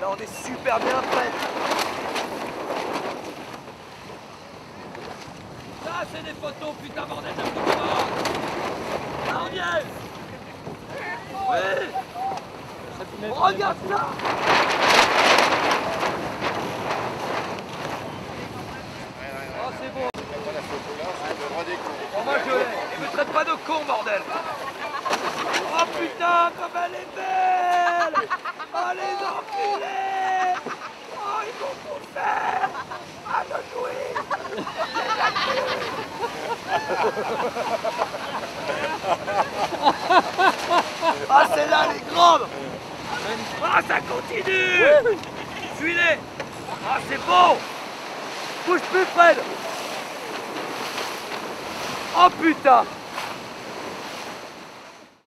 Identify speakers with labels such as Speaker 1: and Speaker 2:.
Speaker 1: Là, on est super bien prêt.
Speaker 2: Ça, c'est des photos, putain, bordel de putain Là, on y est. Oui. Regarde ça. Oh, c'est bon
Speaker 1: Oh, moi, je l'ai. Et me traite pas de con, bordel.
Speaker 2: Oh putain, comme elle est belle Les enculés Oh ils vont tout faire Ah le jouer
Speaker 1: Ah, celle-là, elle est grande.
Speaker 2: Ah ça continue Suis-les Ah c'est bon
Speaker 1: Bouge plus, Fred. Oh putain.